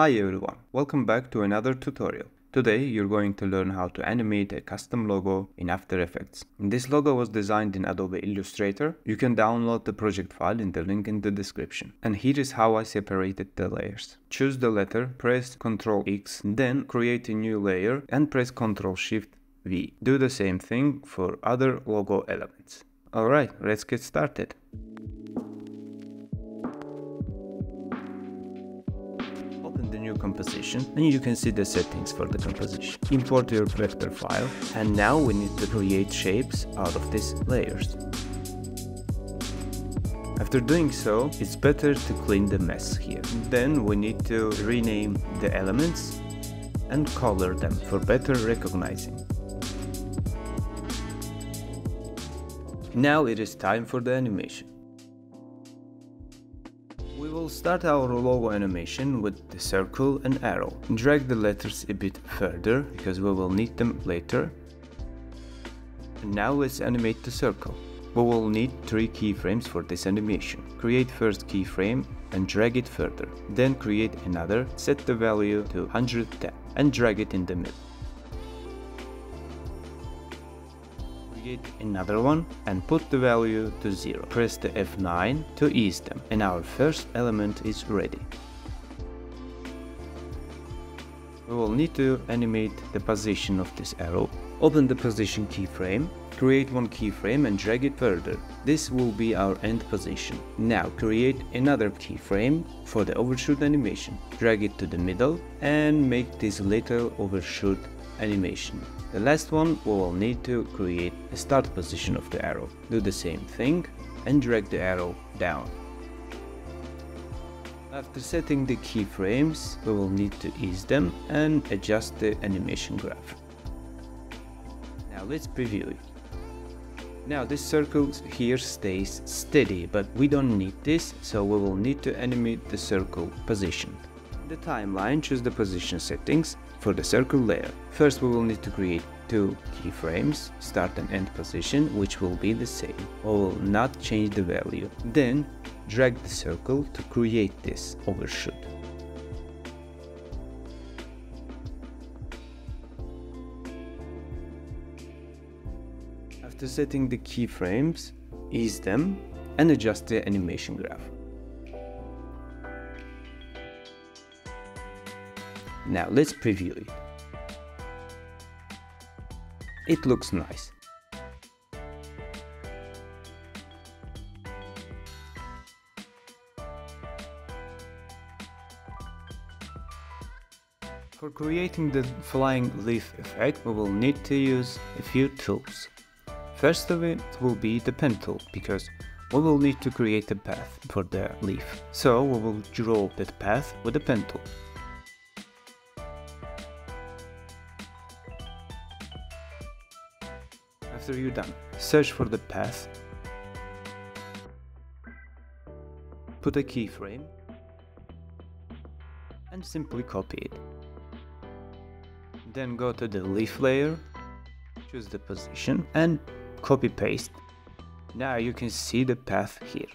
Hi everyone, welcome back to another tutorial. Today you're going to learn how to animate a custom logo in After Effects. This logo was designed in Adobe Illustrator. You can download the project file in the link in the description. And here is how I separated the layers. Choose the letter, press Ctrl X, then create a new layer and press Ctrl Shift V. Do the same thing for other logo elements. Alright, let's get started. The new composition and you can see the settings for the composition. Import your vector file and now we need to create shapes out of these layers. After doing so, it's better to clean the mess here. Then we need to rename the elements and color them for better recognizing. Now it is time for the animation. We will start our logo animation with the circle and arrow. Drag the letters a bit further because we will need them later. And now let's animate the circle. We will need 3 keyframes for this animation. Create first keyframe and drag it further. Then create another, set the value to 110 and drag it in the middle. Another one and put the value to 0. Press the F9 to ease them and our first element is ready. We will need to animate the position of this arrow. Open the position keyframe, create one keyframe and drag it further. This will be our end position. Now create another keyframe for the overshoot animation. Drag it to the middle and make this little overshoot animation. The last one we will need to create a start position of the arrow. Do the same thing and drag the arrow down. After setting the keyframes, we will need to ease them and adjust the animation graph. Now let's preview it. Now this circle here stays steady, but we don't need this, so we will need to animate the circle position. The timeline, choose the position settings for the circle layer. First we will need to create two keyframes, start and end position, which will be the same. We will not change the value. Then drag the circle to create this overshoot. After setting the keyframes, ease them and adjust the animation graph. Now let's preview it. It looks nice. For creating the flying leaf effect, we will need to use a few tools. First of it will be the pen tool, because we will need to create a path for the leaf. So we will draw that path with the pen tool. After you're done, search for the path, put a keyframe, and simply copy it. Then go to the leaf layer, choose the position, and copy paste. Now you can see the path here.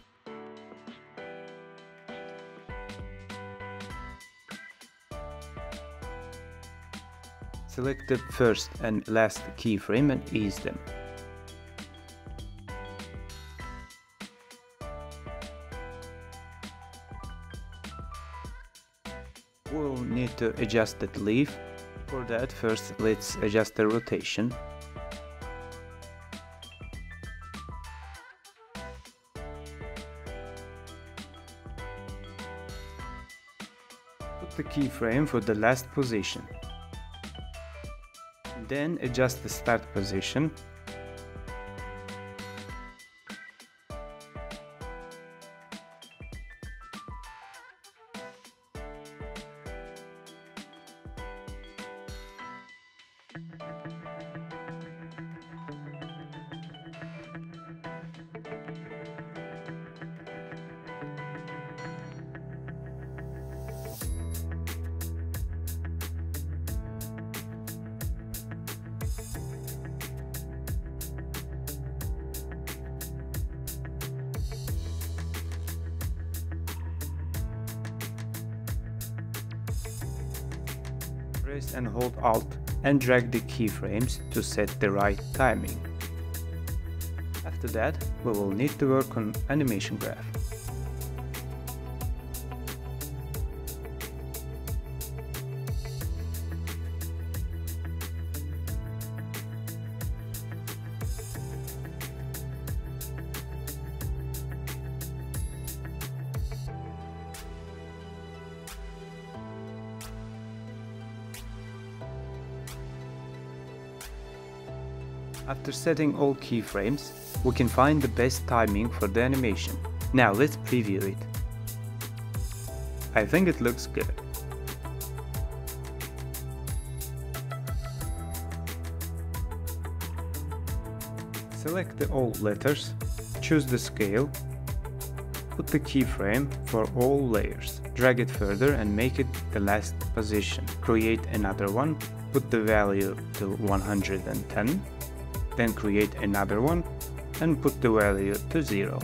Select the first and last keyframe and ease them. We'll need to adjust that leaf. For that, first let's adjust the rotation. Put the keyframe for the last position. Then adjust the start position. Press and hold Alt and drag the keyframes to set the right timing. After that, we will need to work on animation graph. After setting all keyframes, we can find the best timing for the animation. Now let's preview it. I think it looks good. Select the all letters, choose the scale, put the keyframe for all layers, drag it further and make it the last position. Create another one, put the value to 110 then create another one and put the value to 0.